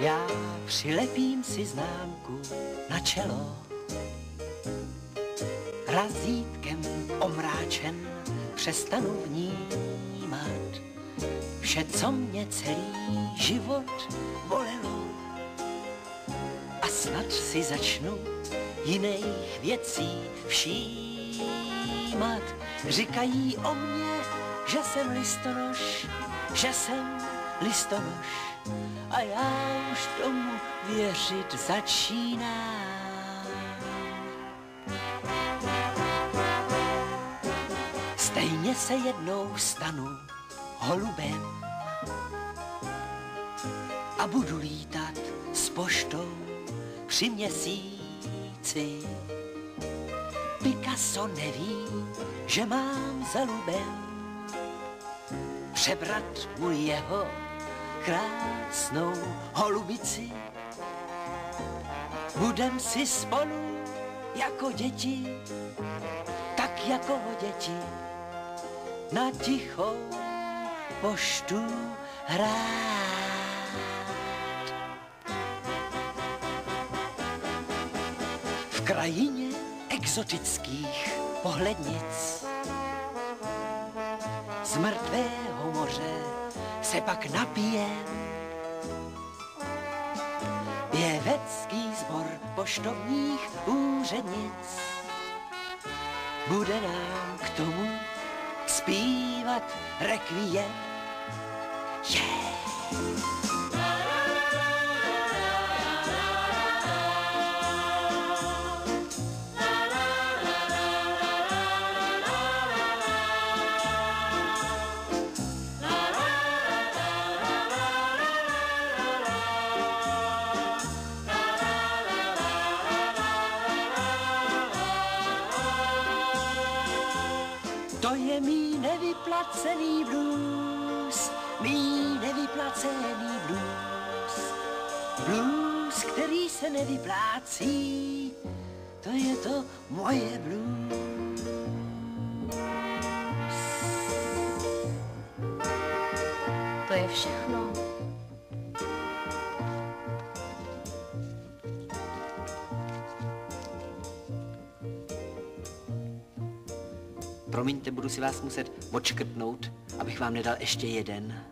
Já přilepím si známku na čelo. Razítkem omráčen přestanu vnímat vše, co mě celý život bolelo. A snad si začnu jiných věcí všímat. Říkají o mně, že jsem listonoš, že jsem listonoš a já už tomu věřit začínám. Stejně se jednou stanu holubem a budu lítat s poštou při měsíci. Picasso neví, že mám za lubem přebrat mu jeho krásnou holubici. Budem si spolu jako děti, tak jako děti, na tichou poštu hrát. V krajině exotických pohlednic z mrtvého moře se pak napijem. Pěvecký sbor poštovních úřednic bude nám k tomu zpívat rekviem. Yeah! To je mý nevyplacený blues, mý nevyplacený blues. Blues, který se nevyplácí, to je to moje blues. To je všechno. Promiňte, budu si vás muset odškrtnout, abych vám nedal ještě jeden.